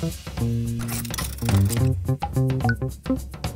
Thank you.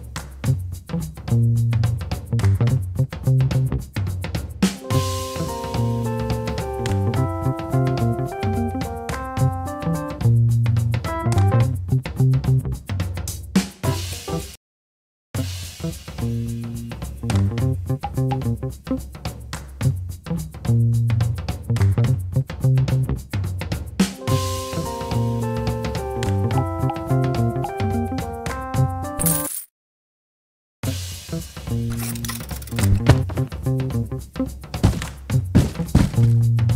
Thank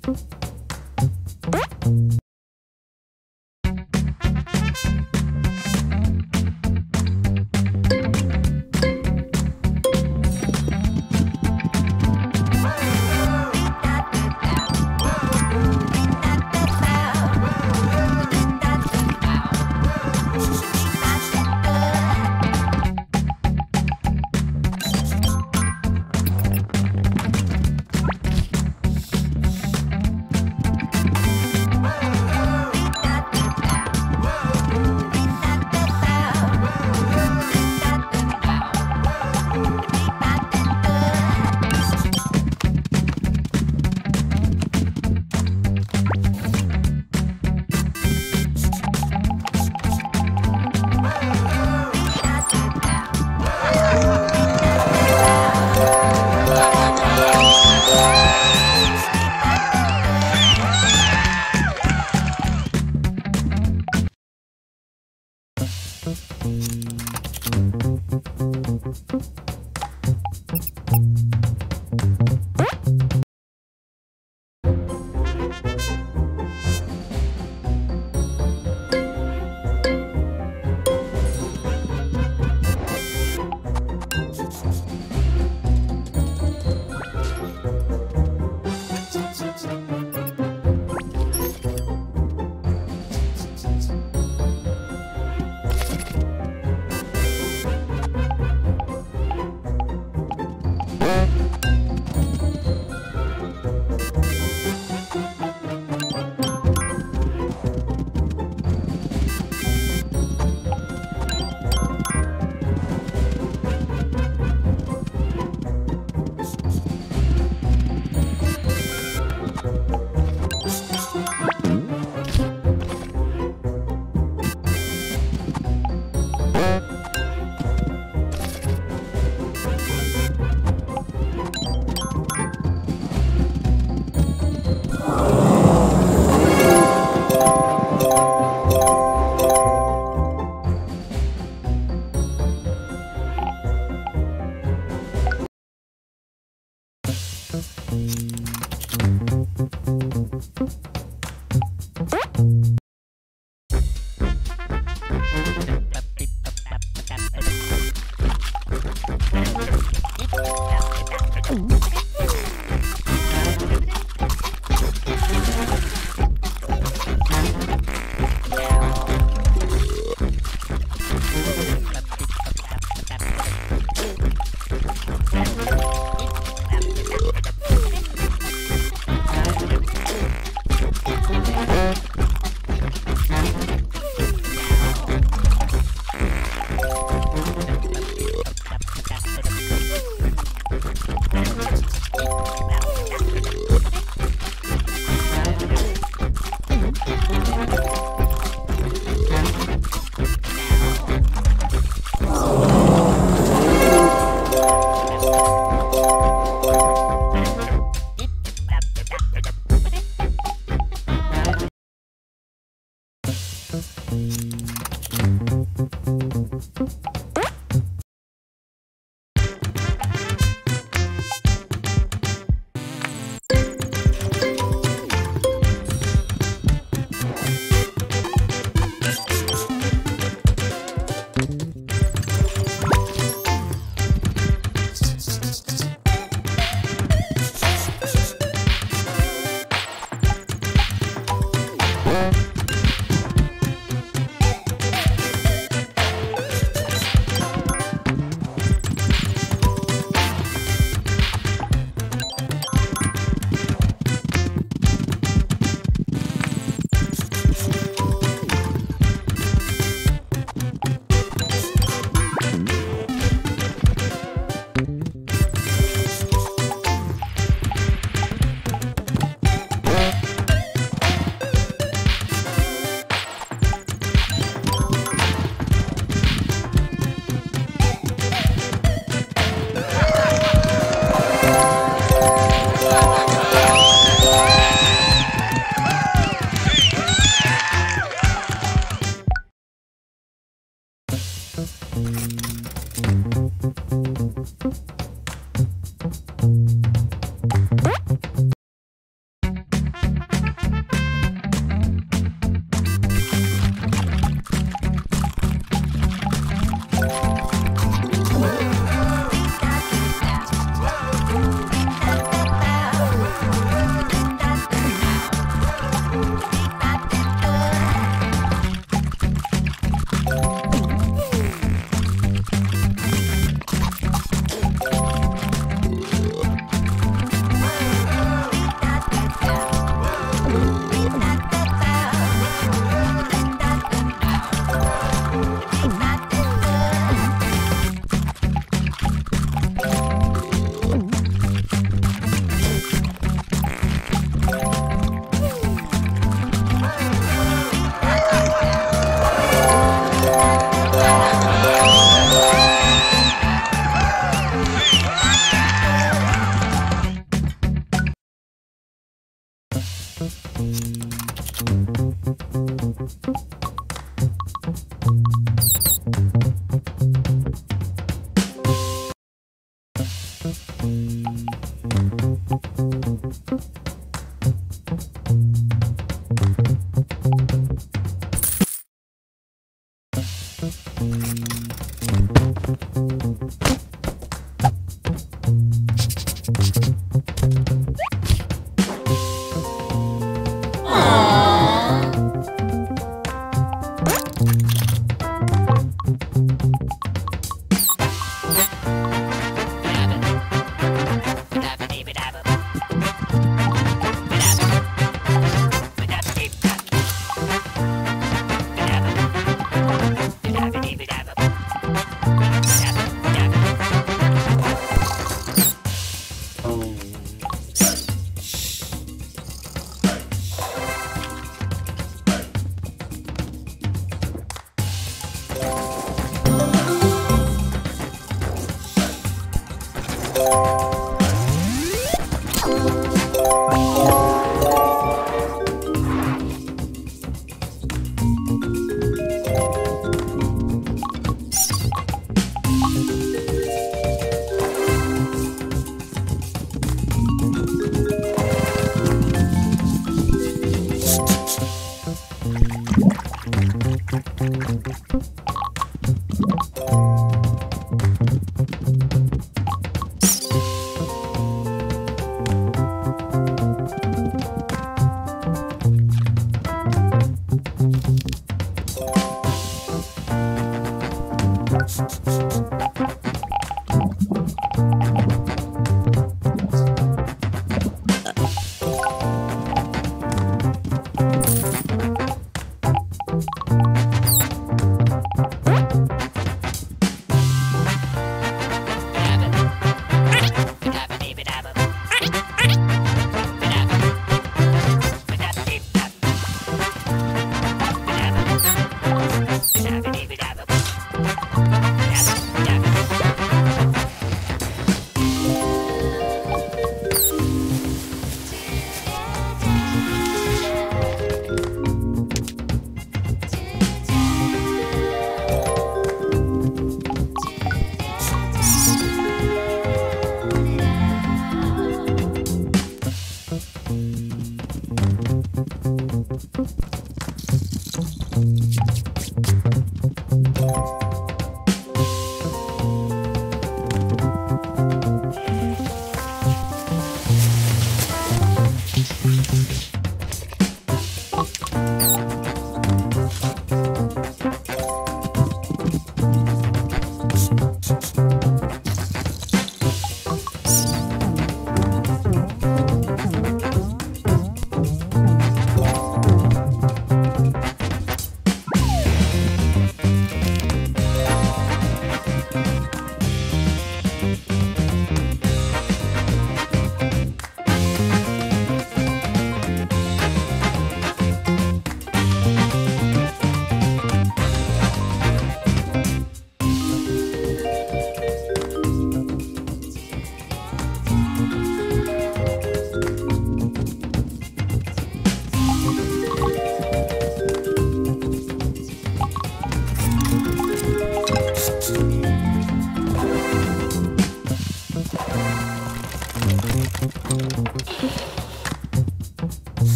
で? Thank you.